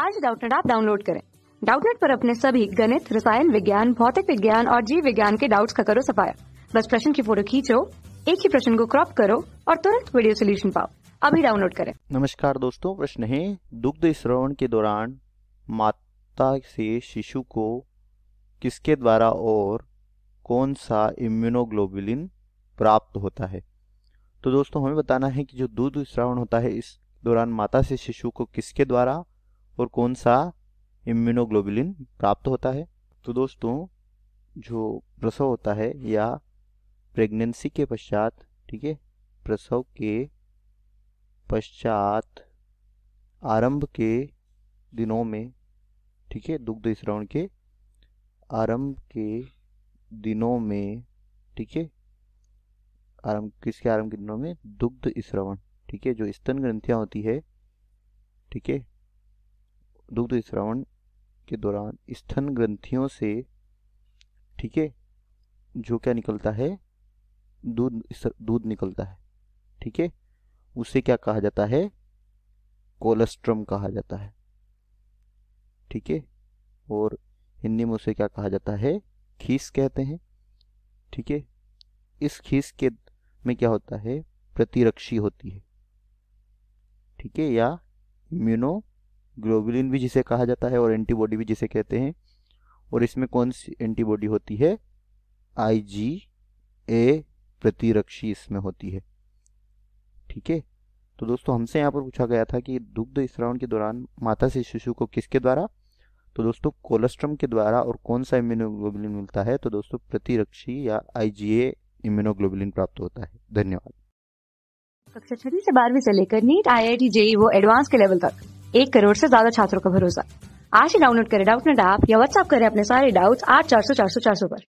आज Doubtnut app download करें। डाउटनेट पर अपने सभी गणित, रसायन विज्ञान, भौतिक विज्ञान और जीव विज्ञान के डाउट्स का करो सफाया। बस प्रश्न की फ़ोटो खींचो, एक ही प्रश्न को क्रॉप करो और तुरंत वीडियो सोल्यूशन पाओ। अभी डाउनलोड करें। नमस्कार दोस्तों, प्रश्न है, दुग्ध श्रवण के दौरान माता से शिशु को किसके द्वारा और कौन सा इम्यूनोग्लोबुलिन प्राप्त होता है? तो दोस्तों, हमें बताना है कि जो दूध श्रवण होता है, इस दौरान माता से शिशु को किसके द्वारा और कौन सा इम्यूनोग्लोबुलिन प्राप्त होता है? तो दोस्तों, जो प्रसव होता है या प्रेगनेंसी के पश्चात, ठीक है, प्रसव के पश्चात आरंभ के दिनों में, ठीक है, दुग्ध श्रवण के आरंभ के दिनों में, ठीक है, आरंभ, किसके आरंभ के दिनों में? दुग्ध श्रवण ठीक है, जो स्तन ग्रंथियाँ होती है, ठीक है दुग्ध श्रवण के दौरान स्तन ग्रंथियों से, ठीक है, जो क्या निकलता है, दूध दूध निकलता है, ठीक है, उसे क्या कहा जाता है, कोलेस्ट्रम कहा जाता है, ठीक है, और हिंदी में उसे क्या कहा जाता है, खीस कहते हैं, ठीक है, इस खीस के में क्या होता है, प्रतिरक्षी होती है, ठीक है, या इम्यूनोग्लोबुलिन भी जिसे कहा जाता है और एंटीबॉडी भी जिसे कहते हैं, और इसमें कौन सी एंटीबॉडी होती है? आईजी ए प्रतिरक्षी इसमें होती है। ठीक है? तो दोस्तों, हमसे यहाँ पर पूछा गया था कि दुग्ध श्रवण के दौरान माता से शिशु को किसके द्वारा? तो दोस्तों कोलेस्ट्रम के द्वारा, और कौन सा इम्यूनोग्लोबुलिन मिलता है? तो दोस्तों, प्रतिरक्षी या आईजीए इम्यूनोग्लोबुलिन प्राप्त होता है। धन्यवाद। कक्षा छठी से बारहवीं से लेकर NEET I I T JEE वो एडवांस के लेवल तक। एक करोड़ से ज़्यादा छात्रों का भरोसा। आज ही डाउनलोड करें डाउट नेट ऐप या व्हाट्सएप करें अपने सारे डाउट्स आठ चार सौ चार सौ चार सौ पर।